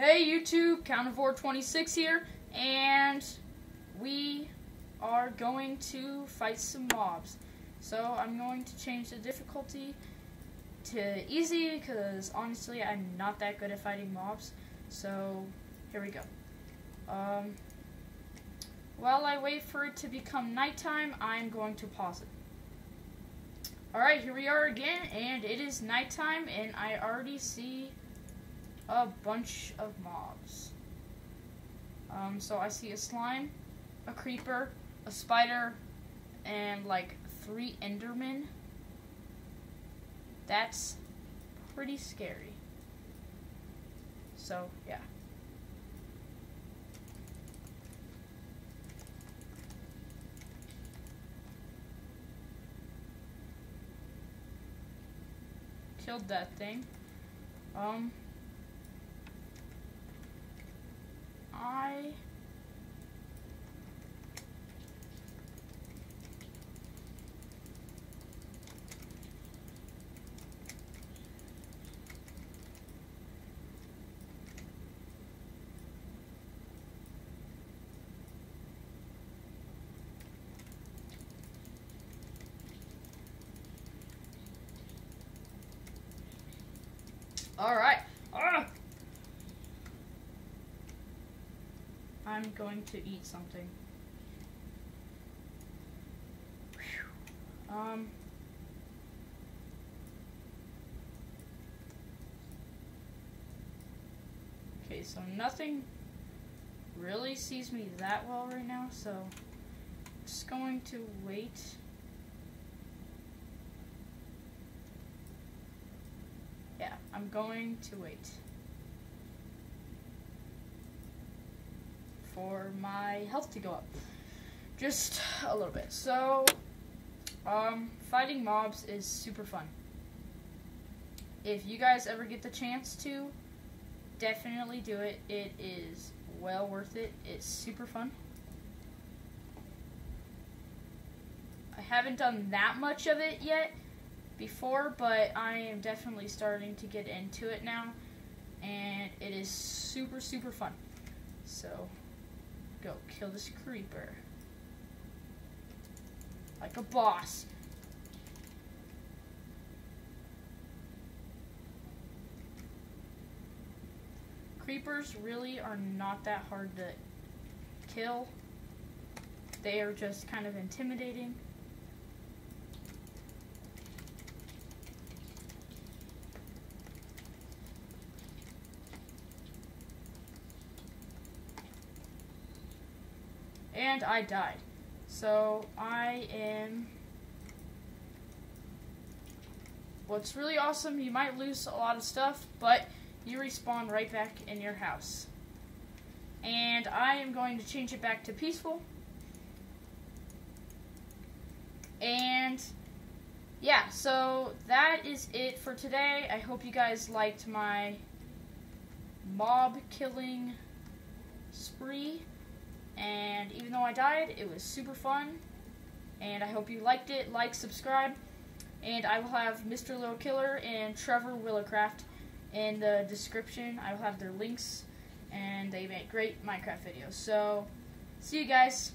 Hey YouTube, Cownivore26 here, and we are going to fight some mobs. So I'm going to change the difficulty to easy because honestly I'm not that good at fighting mobs. So here we go. Um, while I wait for it to become nighttime, I'm going to pause it. Alright, here we are again, and it is nighttime, and I already see a bunch of mobs. Um, so I see a slime, a creeper, a spider, and like three endermen. That's pretty scary. So, yeah. Killed that thing. Um, I All right. Ah! I'm going to eat something. Um. Okay, so nothing really sees me that well right now, so I'm just going to wait. Yeah, I'm going to wait. For my health to go up. Just a little bit. So, um, fighting mobs is super fun. If you guys ever get the chance to, definitely do it. It is well worth it. It's super fun. I haven't done that much of it yet before, but I am definitely starting to get into it now, and it is super, super fun. So, go kill this creeper. Like a boss. Creepers really are not that hard to kill. They are just kind of intimidating. And I died. So I am. What's really awesome, you might lose a lot of stuff, but you respawn right back in your house. And I am going to change it back to peaceful. And yeah, so that is it for today. I hope you guys liked my mob killing spree. And even though I died, it was super fun. And I hope you liked it. Like, subscribe. And I will have Mr. Little Killer and Trevor Willowcraft in the description. I will have their links. And they make great Minecraft videos. So, see you guys.